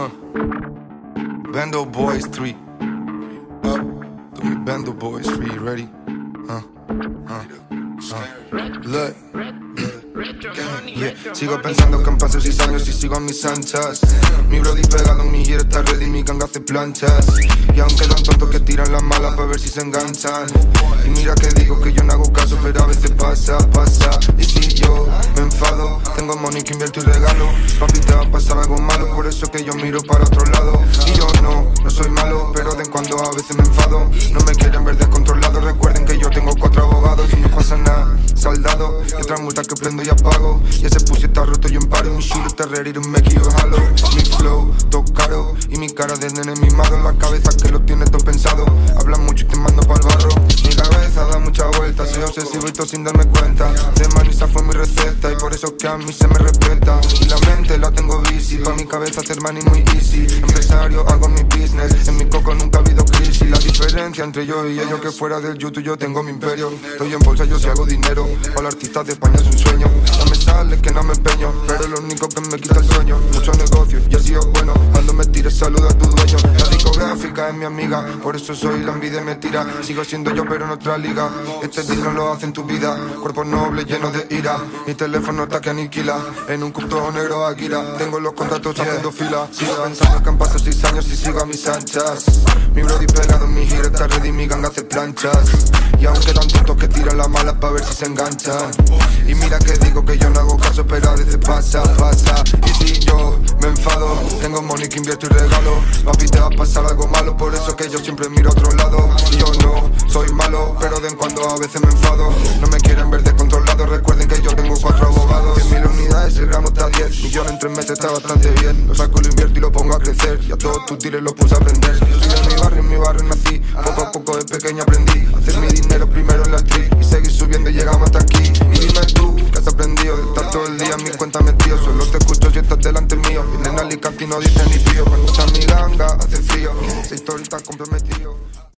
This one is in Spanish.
Uh. Bando Boys 3. Up. Bando Boys 3, ready? Uh. Uh. Uh. Look. Yeah. Sigo pensando que han pasado seis años y sigo a mis anchas. Mi brody pegado mi gira está ready, mi gang hace planchas. Y aunque dan tontos que tiran las malas para ver si se enganchan. Y mira que digo que yo no hago caso, pero a veces pasa, pasa. Y si yo tengo money que invierto y regalo. Papi, te va a pasar algo malo, por eso que yo miro para otro lado. Y yo no, no soy malo, pero de en cuando a veces me enfado. No me quieren ver descontrolado, recuerden que yo tengo cuatro abogados y no pasa nada. Saldado, y otra multa que prendo y apago. Y ese pussy está roto, yo paro. Mi shooter está ready to make you halo. Mi flow, todo caro. Y mi cara de nene mimado la cabeza que lo tiene todo pensado. Hablan mucho y te mando pa'l barro. Mi cabeza da vueltas, soy obsesivo y todo sin darme cuenta. De manisa fue mi receta y por eso que a mí se me respeta. Y la mente la tengo busy, pa' mi cabeza hacer money muy easy. Empresario, hago mi business. En mi coco nunca ha habido crisis. La diferencia entre yo y ellos que fuera del YouTube yo tengo mi imperio. Estoy en bolsa, yo sí hago dinero. Para los artistas de España es un sueño. No me sale que no me empeño, pero lo único que me quita el sueño. Mucho negocio y ha sido bueno. Cuando me tires, saluda a tu dueño. La discográfica es mi amiga, por eso soy la envidia y me tira. Sigo siendo yo, pero en otra liga. Este beat no lo hace en tu vida. Cuerpo noble, lleno de ira. Mi teléfono está que aniquila. En un cupo negro Akira. Tengo los contratos haciendo fila. Sigo pensando que han pasado seis años y sigo a mis anchas. Mi brody pegado en mi gira está ready, mi gang hace planchas. Y aún quedan tontos que tiran las malas para ver si se enganchan. Y mira que digo que yo no hago caso, pero a veces pasa, pasa. Tengo money que invierto y regalo. Papi, te va a pasar algo malo, por eso que yo siempre miro a otro lado. Y yo no soy malo, pero de en cuando a veces me enfado. No me quieren ver descontrolado, recuerden que yo tengo cuatro abogados. En mil unidades el gramo está a 10. Millones en tres meses está bastante bien. Lo saco, lo invierto y lo pongo a crecer. Y a todos tus tires los puse a aprender. Yo soy de mi barrio, en mi barrio nací. Poco a poco de pequeño aprendí. a Hacer mi dinero primero en la street. Y seguir subiendo y llegamos hasta aquí. Y dime tú, ¿qué has aprendido? De estar todo el día en mi cuenta. Alicante y no dicen ni tío. Cuando está mi ganga, hace frío. Esa historia está comprometido.